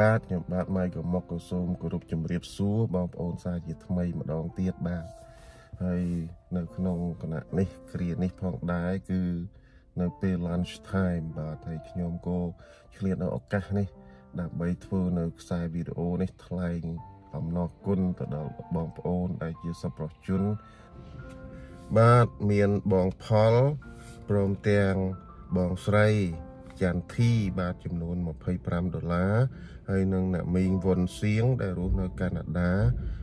បាទខ្ញុំបាទម៉ៃក៏មកក៏សូមគោរពជំរាបសួរបងប្អូនសាជាថ្មីម្ដងទៀតបាទហើយនៅក្នុងគណៈនេះគ្រានេះផងដែរគឺនៅពេល lunch time បាទហើយខ្ញុំក៏ឆ្លៀតនៅឱកាសនេះដើម្បីធ្វើនៅខ្សែវីដេអូនេះថ្លែងអំណរគុណទៅដល់បងប្អូនដែលជាសប្បុរសជន បាទមានបងផលព្រមទាំងបងស្រី ចាន់ធីបាទចំនួន25ដុល្លារហើយនឹងអ្នកមីងវុនសៀងដែលរស់នៅកាណាដា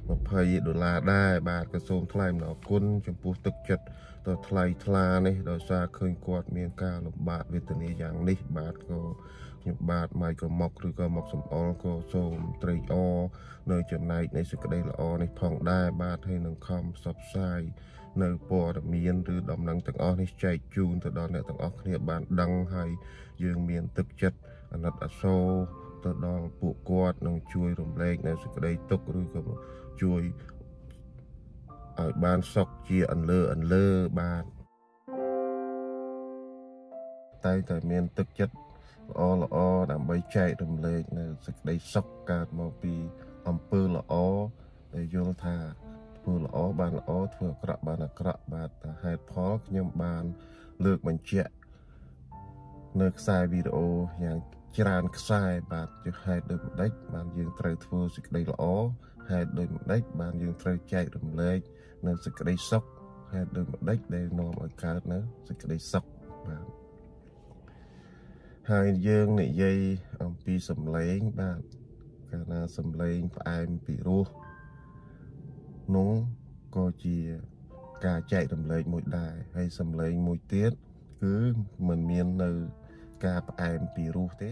20ដុល្លារដែរបាទក៏សូមថ្លែងអំណរគុណចំពោះទឹកចិត្តដ៏ថ្លៃថ្លានេះដោយសារឃើញគាត់មានការលំបាកវេទនាយ៉ាងនេះបាទក៏ខ្ញុំបាទម៉ៃក៏មកឬក៏មកសំអល់ក៏សូមត្រេកអរនៅចំណែកនៃសេចក្តីល្អនេះផងដែរបាទហើយនឹងខំផ្សព្វផ្សាយ នៅព័ត៌មានឬដំណឹងទាំងអស់នេះចែកជូនទៅដល់អ្នកទាំងអស់គ្នាបានដឹងហើយយើងមានទឹកចិត្តអាណិតអាសូរទៅដល់ពួកគាត់នឹងជួយរំលែកនៅសេចក្តីទុក្ខឬក៏ជួយឲ្យបានសុខជាអន្លើអន្លើបាទតែតែមានទឹកចិត្តល្អល្អដើម្បីចែករំលែកនៅសេចក្តីសុខកើតមកពីអំពើល្អដែលយល់ថា ធ្វើល្អបានល្អធ្វើអាក្រក់បានអាក្រក់បាទតែហេតុផលខ្ញុំបាន លើកបញ្ជាក់នៅខ្សែវីដេអូយ៉ាងច្រើនខ្សែបាទជាហេតុដូចម្ដេចបានយើងត្រូវធ្វើសេចក្តីល្អហេតុដូចម្ដេចបានយើងត្រូវចែករំលែកនៅសេចក្តីសុខហេតុដូចម្ដេចដែលនាំឲ្យកើតនៅសេចក្តីសុខបាទហើយយើងនិយាយអំពីសម្លេងបាទកាលណាសម្លេងផ្អែមពីរោះ នោះក៏ជាការចែករំលែកមួយដែរហើយសម្លេងមួយទៀតគឺมันមាននៅការផ្អែមពីរោះទេ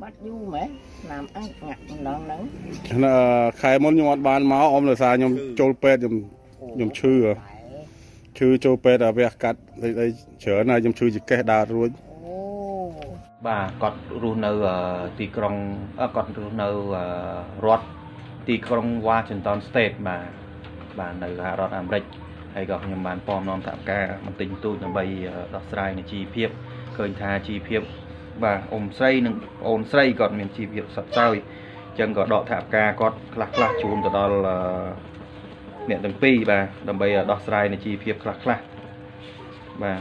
បាត់យូរមែនឆ្នាំអាចងាក់ម្ដងហ្នឹងខែមុនខ្ញុំអត់បានមកអមដោយសារខ្ញុំចូលពេទ្យខ្ញុំខ្ញុំឈឺឈឺចូលពេទ្យអាវះកាត់អីច្រើនហើយខ្ញុំឈឺចកេះដើររួចអូបាទគាត់រស់នៅទីក្រុងគាត់រស់នៅរដ្ឋ ទីក្រុង Washington State បាទបាទនៅសហរដ្ឋអាមេរិកហើយក៏ខ្ញុំបានពំនាំថាការបន្ទិញទូចដើម្បីដោះស្រាយនៃជីវភាពឃើញថាជីវភាពបាទអ៊ំស្រីនិងអូនស្រីគាត់មានជីវភាពសត្វសោយអញ្ចឹងក៏ដកថាការគាត់ខ្លះខ្លះជូនទៅដល់អ្នកទាំងពីរបាទដើម្បីដោះស្រាយនៃជីវភាពខ្លះខ្លះបាទ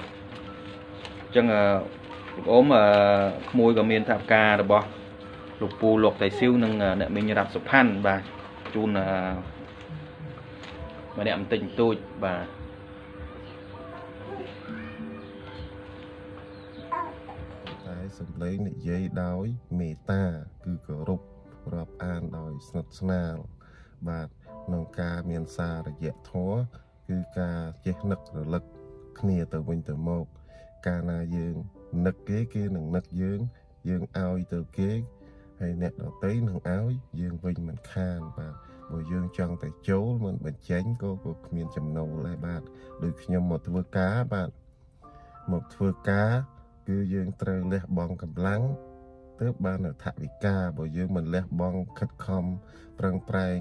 អញ្ចឹងលោកអ៊ំក្មួយក៏មានថាការរបស់លោកពូលោកតៃស៊ីវនិងអ្នកមីងរ៉ាប់សុផាន់បាទ ជូនម្នាក់បន្តិចបន្តួចបាទតែសំឡេងនិយាយដោយមេត្តាគឺគោរពរាប់អានដោយស្និទ្ធស្នាល បាទក្នុងការមានសារយៈធម៌គឺការចេះនឹករលឹកគ្នាទៅវិញទៅមក កាលណាយើងនឹកគេគេនឹងនឹកយើង យើងឲ្យទៅគេ ហើយអ្នកដតីនឹងឲ្យយើងវិញមិនខានបាទបើយើងចង់តែចូលមិនបញ្ចេញក៏ក៏គ្មានចំណូលដែរបាទដូចខ្ញុំមកធ្វើការបាទមកធ្វើការគឺយើងត្រូវលះបង់កម្លាំងទើបបានអត្ថវិការបើយើងមិនលះបង់ខិតខំប្រឹងប្រែង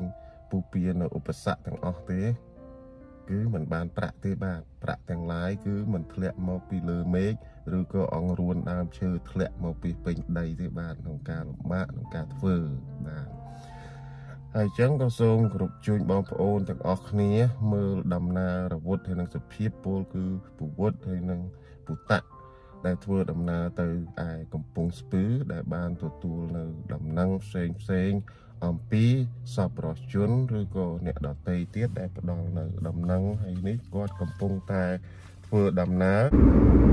ពុះពៀនៅឧបសគ្គទាំងអស់ទេ គឺមិនបានប្រាក់ទេបាទប្រាក់ទាំងឡាយគឺមិនធ្លាក់មកពីលើមេឃ ឬក៏អង្រួនដើមឈើធ្លាក់មកពីពេញដីទេបាទក្នុងការលំបាកក្នុងការធ្វើបាទហើយចឹងក៏សូមគោរពជូនបងប្អូនទាំងអស់គ្នា មើលដំណើររវុធហើយនឹងសភាពពលគឺពវុធហើយនឹងពុតៈដែលធ្វើដំណើរទៅឯកំពង់ស្ពឺដែលបានទទួលនៅដំណឹងផ្សេងផ្សេងអំពីសពរសជនឬក៏អ្នកដតីទៀតដែលផ្ដល់នៅដំណឹងហើយនេះគាត់កំពុងតែ ធ្វើដំណើរ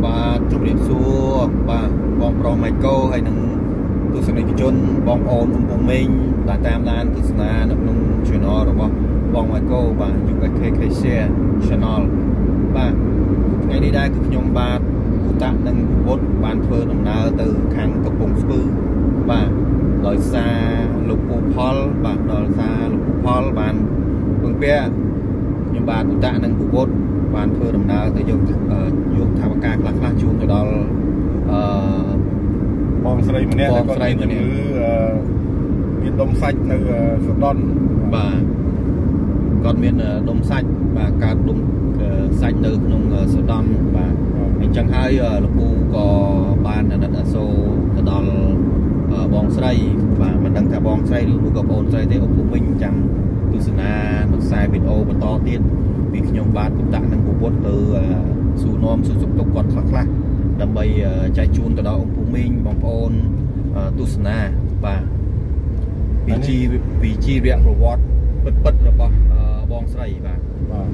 បាទជម្រាបសួរបាទបងប្រុសម៉ៃកូហើយនឹងទស្សនិកជនបងប្អូនកំពុងមេងបាទតាមដានទស្សនានៅក្នុង channel របស់បងម៉ៃកូបាទ UKK Share Channel បាទថ្ងៃនេះដែរគឺខ្ញុំបាទឧតៈនិងពុទ្ធបានធ្វើដំណើរទៅខាងកំពង់ស្ពឺបាទដោយសារលោកពូផលបាទដល់សារលោកពូផលបានពឹងពាក់ខ្ញុំបាទឧតៈនិងពុទ្ធ បានធ្វើដំណើរទៅយកយកថាវការខ្លះខ្លះជូនទៅដល់អឺបងស្រីម្នាក់គាត់មានជំងឺមានដុំសាច់នៅសដន់បាទគាត់មានដុំសាច់បាទកើតដុំសាច់នៅក្នុងសដន់បាទអញ្ចឹងហើយលោកពូក៏បានអាណិតអាសូរទៅដល់បងស្រីស្រីបាទមិនដឹងថាបងស្រីឬមួយក៏បងស្រីទេអពុវិញចាំ ទស្សនានៅខ្សែវីដេអូបន្តទៀតពីខ្ញុំបាទពុទ្ធនិងពុទ្ធទៅសួរនាំសួរសុខទុក្ខគាត់ខ្លះខ្លះដើម្បីចែកជូនទៅដល់អង្គភូមិមីងបងប្អូនទស្សនាបាទពីជីពីជីវប្រវត្តិពិតពិតរបស់ បងស្រីបាទបាទ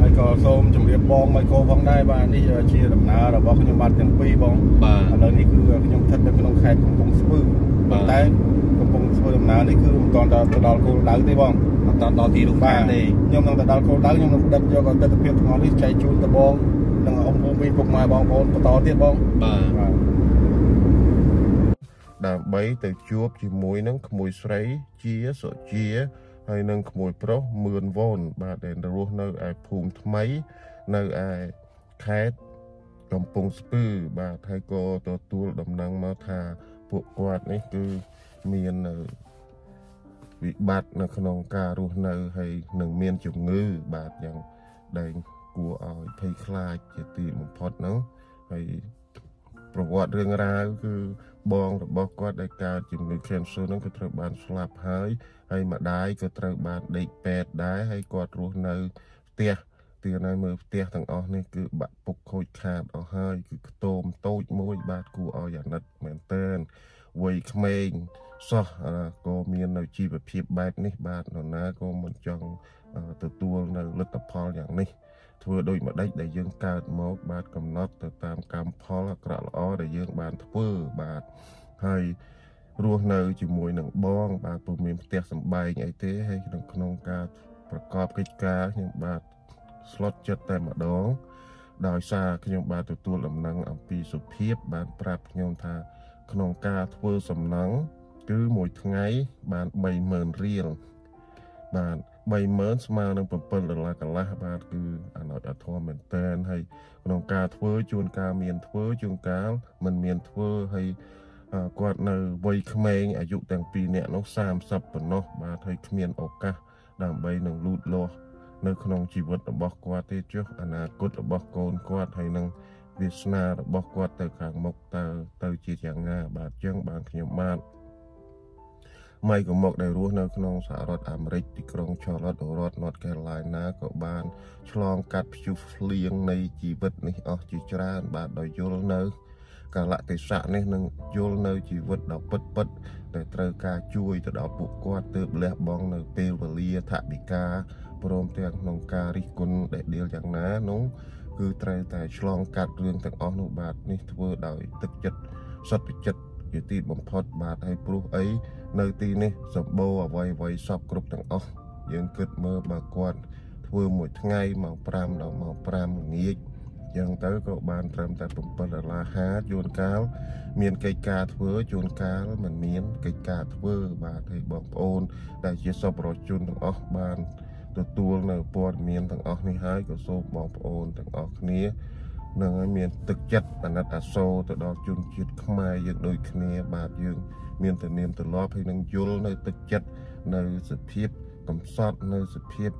ហើយក៏សូមជម្រាបបងមកគោផងដែរបាទនេះជាដំណើររបស់ខ្ញុំបាទទាំងពីរបងបាទឥឡូវនេះគឺខ្ញុំស្ថិតនៅក្នុងខេត្តកំពង់ស្ពឺបាទតែកំពុងធ្វើដំណើរនេះគឺមិនទាន់ទៅដល់គោលដៅទេបងមិនទាន់ដល់ទីរួមបានទេខ្ញុំនឹងទៅដល់គោលដៅខ្ញុំនឹងដឹកយកទស្សនភាពទាំងអស់នេះចែកជូនទៅបងនិងអង្គភូមិពុកម៉ែបងប្អូនបន្តទៀតបងបាទដើម្បីទៅជួបជាមួយនឹងក្មួយស្រីជាសុជា ហើយនឹងក្មួយប្រុសមឿនវនបាទដែលរស់នៅឯភូមិថ្មី នៅឯខេត្តកំពង់ស្ពឺបាទហើយក៏ទទួលដំណឹងមកថាពួកគាត់នេះគឺមានវិបត្តិនៅក្នុងការរស់នៅហើយនឹងមានជំងឺបាទយ៉ាងដែលគួរឲ្យភ័យខ្លាចជាទីបំផុតហ្នឹងហើយប្រវត្តិរឿងរ៉ាវគឺ បងរបស់គាត់ដែលកើតជំងឺ cancer ហ្នឹងក៏ត្រូវបានស្លាប់ហើយហើយម្ដាយក៏ត្រូវបានដេកពេទ្យដែរហើយគាត់រស់នៅផ្ទះទៀតហើយមើលផ្ទះទាំងអស់នេះគឺបាក់ពុកខូចខាតអស់ហើយគឺខ្ទមតូចមួយ បាទគួរឲ្យអាណិតមែនតើវ័យក្មេងសោះក៏មាននៅជីវភាពបែបនេះបាទនរណាក៏មិនចង់ទទួលនៅលទ្ធផលយ៉ាងនេះ ធ្វើដូចម្ដេចដែលយើងកើតមក បាទកំណត់ទៅតាមកម្មផលអាក្រក់ល្អដែលយើងបានធ្វើបាទហើយរស់នៅជាមួយនឹងបង បាទពុំមានផ្ទះសម្បែងអីទេហើយក្នុងក្នុងការប្រកបកិច្ចការខ្ញុំបាទស្លុតចិត្តតែម្ដងដោយសារខ្ញុំបាទទទួលដំណឹងអំពីសុភាព បានប្រាប់ខ្ញុំថាក្នុងការធ្វើសំណង់គឺមួយថ្ងៃបាន30000រៀលបាទ 30000ស្មើនឹង7ដុល្លារកន្លះបាទគឺអាណោចអធមមែនតែនហើយក្នុងការធ្វើជួនកាលមានធ្វើជួនកាលមិនមានធ្វើហើយគាត់នៅវ័យក្មេងអាយុទាំងពីរនាក់នោះ30ប៉ុណ្ណោះបាទហើយគ្មានឱកាសដើម្បីនឹងលូតលាស់នៅក្នុងជីវិតរបស់គាត់ទេចុះអនាគតរបស់កូនគាត់ហើយនឹងវាសនារបស់គាត់ទៅខាងមុខតើទៅជាយ៉ាងណាបាទចឹងបានខ្ញុំបាទ ម៉ៃក៏មកដែលរស់នៅក្នុងសហរដ្ឋអាមេរិកទីក្រុង Charlotte រដ្ឋ North Carolina ក៏បានឆ្លងកាត់ព្យុះភ្លៀងនៃជីវិតនេះអស់ជាច្រើន បាទដោយយល់នៅកាលៈទេសៈនេះនឹងយល់នៅជីវិតដ៏ពិតពិតដែលត្រូវការជួយទៅដល់ពួកគាត់ទើបលះបង់នៅពេលវេលាថវិកាព្រមទាំងក្នុងការរិះគន់ដែលដៀលយ៉ាងណានោះគឺត្រូវតែឆ្លងកាត់រឿងទាំងអស់នោះបាទនេះធ្វើដោយទឹកចិត្តសត្វចិត្ត ជាទីបំផុតបាទហើយព្រោះអីនៅទីនេះសម្បូរអ្វីអ្វីសពគ្រប់ទាំងអស់យើងគិតមើលបើគាត់ធ្វើមួយថ្ងៃម៉ោង5ដល់ម៉ោង5ល្ងាចចឹងទៅក៏បានត្រឹមតែ7ដុល្លារ50ជួនកាលមានកិច្ចការធ្វើជួនកាលមិនមានកិច្ចការធ្វើបាទហើយបងប្អូនដែលជាសពរជនទាំងអស់បានទទួលនៅព័ត៌មានទាំងអស់នេះហើយក៏សូមបងប្អូនទាំងអស់គ្នា នឹងឲ្យមានទឹកចិត្តអាណិតអាសូរទៅដល់ជនជាតិខ្មែរយើងដូចគ្នា បាទយើង មានតែនាមទលាប់ហើយនឹងយល់នៅទឹកចិត្តនៅសភាពកំសត់នៅសភាព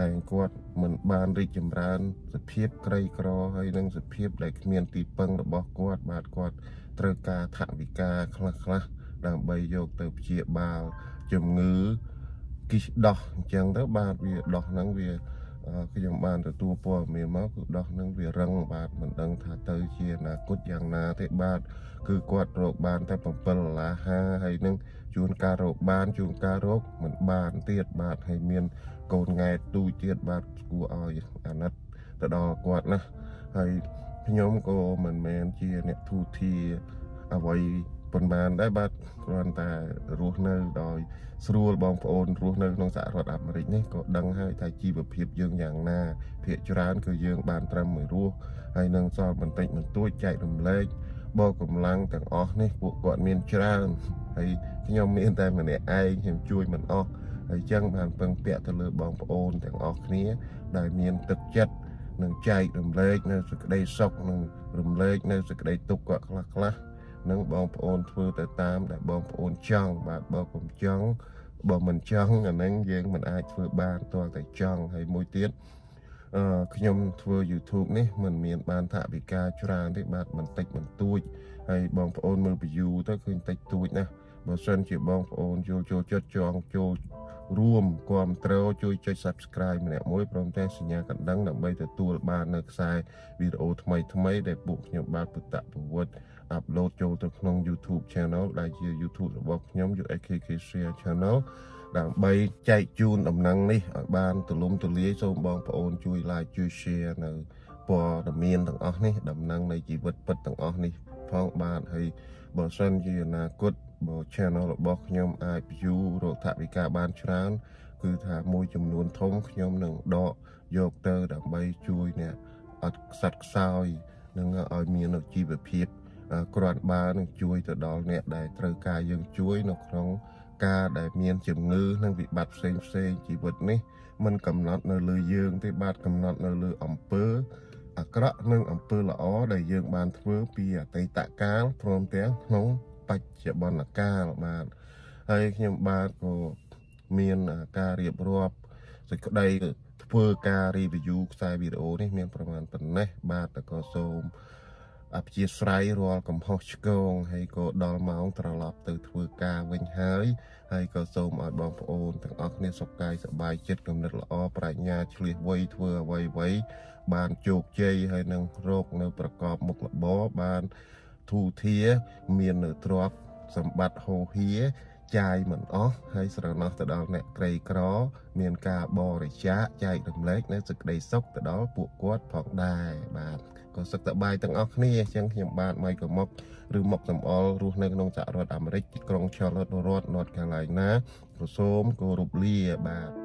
ដែលគាត់មិនបានរីកចម្រើនសភាពក្រីក្រហើយនឹងសភាពដែលគ្មានទីពឹងរបស់គាត់បាទគាត់ត្រូវការថវិកាខ្លះខ្លះដើម្បីយកទៅព្យាបាលជំងឺគិះដោះអញ្ចឹងទៅបាទវាដោះហ្នឹងវា ខ្ញុំបានទទួលព័ត៌មានមកគឺដោះនឹងវារឹងបាទមិនដឹងថាទៅជាអនាគតយ៉ាងណាទេបាទគឺគាត់រកបានតែ7ដុល្លារ50ហើយនឹងជួនការរកបានជួនការរកមិនបានទៀតបាទហើយមានកូនង៉ែទូចទៀតបាទគួរឲ្យអាណិតទៅដល់គាត់ណាហើយខ្ញុំក៏មិនមែនជាអ្នកទូធាអ្វី ប៉ុន្មានដែរបាទគ្រាន់តែរស់នៅដោយស្រួលបងប្អូនរស់នៅក្នុងសហរដ្ឋអាមេរិកនេះក៏ដឹងហើយថាជីវភាពយើងយ៉ាងណាភាគច្រើនគឺយើងបានត្រឹមមួយរស់ហើយនឹងសល់បន្តិចបន្តួចចែករំលែកបកកម្លាំងទាំងអស់នេះពួកគាត់មានច្រើនហើយខ្ញុំមានតែម្នាក់ឯងខ្ញុំជួយមិនអស់ហើយចឹងបានពឹងពាក់ទៅលើបងប្អូនទាំងអស់គ្នា ដែលមានទឹកចិត្តនឹងចែករំលែកនៅសេចក្តីសុខនឹងរំលែកនៅសេចក្តីទុក្ខគាត់ខ្លះខ្លះ នឹងបងប្អូនធ្វើទៅតាមដែលបងប្អូនចង់បាទបើកុំចង់បើមិនចង់អាហ្នឹងយើងមិនអាចធ្វើបានទាល់តែចង់ហើយមួយទៀតអឺខ្ញុំធ្វើ YouTube នេះមិនមានបានថវិកាច្រើនទេបាទបន្តិចបន្តួចហើយបងប្អូនមើល view ទៅឃើញតិចតួចណាបើសិនជាបងប្អូនចូលចូលចិត្តចង់ចូលរួមគ្រប់ត្រូលជួយចុច Subscribe ម្នាក់មួយព្រមទាំងសញ្ញាកណ្ដឹងដើម្បីទទួលបាននៅខ្សែវីដេអូថ្មីថ្មីដែលពួកខ្ញុំបានបន្តប្រវត្តិ អាប់ឡូតចូលទៅក្នុង YouTube Channel ដែលជា YouTube របស់ខ្ញុំ UAKK Share Channel ដើម្បីចែកជូនដំណឹងនេះឲ្យបានទូលំទូលាយសូមបងប្អូនជួយ like ជួយ share នៅព័ត៌មានទាំងអស់នេះដំណឹងនៃជីវិតពិតទាំងអស់នេះផងបាទហើយបើសិនជាអនាគតបើ channel របស់ខ្ញុំអាច view រកថវិកាបានច្រើនគឺថាមួយចំនួនធំខ្ញុំនឹងដកយកទៅដើម្បីជួយអ្នកអត់ខ្សត់ខ្សោយនឹងឲ្យមានជីវភាព គ្រាន់បើនឹងជួយទៅដល់អ្នកដែលត្រូវការយើងជួយនៅក្នុងការដែលមានជំងឺនិងវិបត្តិផ្សេងផ្សេងជីវិតនេះมันកំណត់នៅលើយើងទេបាទកំណត់នៅលើអំពើអាក្រក់និងអំពើល្អដែលយើងបានធ្វើពីអតីតកាលព្រមទាំងក្នុងបច្ចុប្បន្នកាលបាទហើយខ្ញុំបាទក៏មានការរៀបរាប់សេចក្តីធ្វើការ review ខ្សែវីដេអូនេះមានប្រមាណប៉ុណ្ណេះបាទក៏សូម អព្យាស្រ័យរាល់កំហុសឆ្គងហើយក៏ដល់ម៉ោងត្រឡប់ទៅធ្វើការវិញហើយហើយក៏សូមឲ្យបងប្អូនទាំងអស់គ្នាសុខកាយសប្បាយចិត្តគំនិតល្អប្រាជ្ញាឆ្លៀសវៃធ្វើអ្វីអ្វីបានជោគជ័យហើយនឹងរកនៅប្រកបមុខរបរបានធូធាមាននៅទ្រព្យសម្បត្តិហូហៀចាយមិនអស់ហើយស្រណោះទៅដល់អ្នកក្រីក្រ មានការបរិច្ចាគចែករំលែកនៅសេចក្តីសុខទៅដល់ពួកគាត់ផងដែរបាទ ក៏សុខសប្បាយទាំងអស់គ្នាអញ្ចឹងខ្ញុំបាទម៉ៃកមុកឬមុកសំអល់រស់នៅក្នុងសហរដ្ឋអាមេរិកទីក្រុង Charlotte រដ្ឋ North Carolina ក៏សូមគោរពលាបាទ